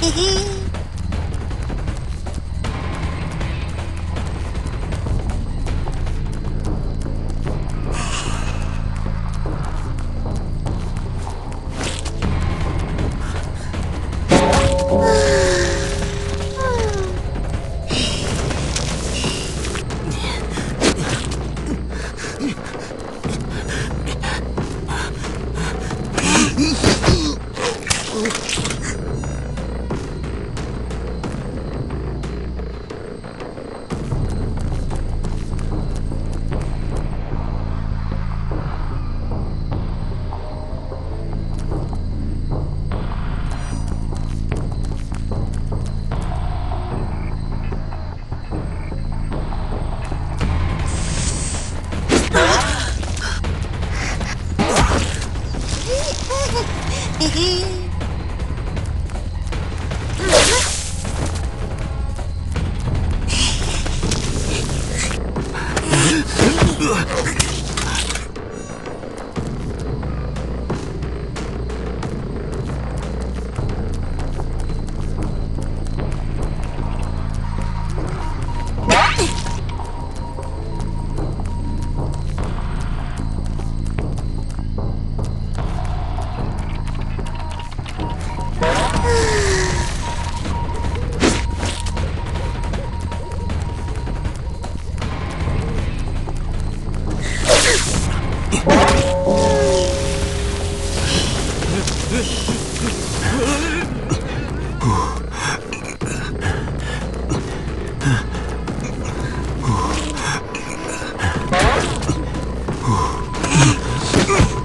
Hee Oh.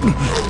Mm-hmm.